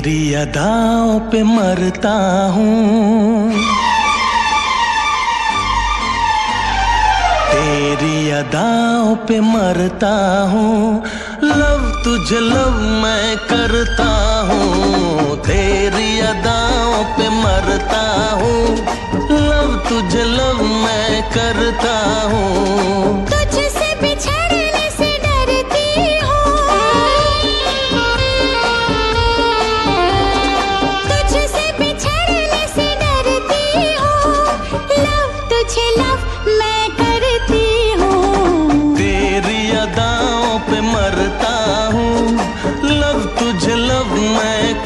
अदाओं पे मरता हूँ। तेरी अदाओं पे मरता हूँ। लव तुझे लव मैं करता हूँ। तेरी अदाओं पे मरता हूँ। लव तुझे लव मैं करता हूँ।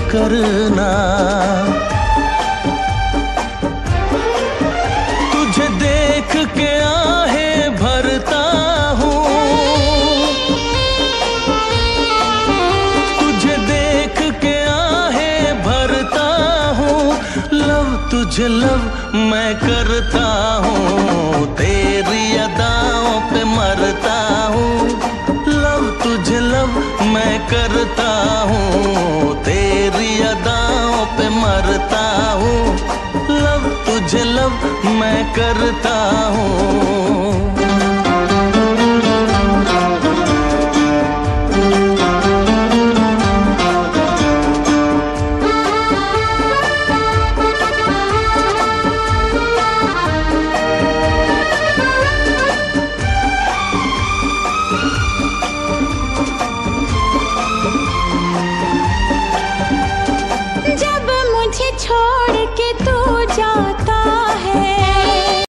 करना। तुझे देख के आहे भरता हूँ। तुझे देख के आहे भरता हूँ। लव तुझे लव मैं करता हूँ। तेरी अदाओं पे मरता हूँ। लव तुझे लव मैं करता हूँ। मैं करता हूँ।